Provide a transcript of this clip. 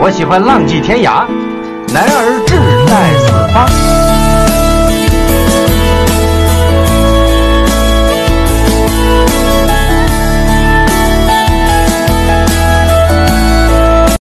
我喜欢浪迹天涯男儿志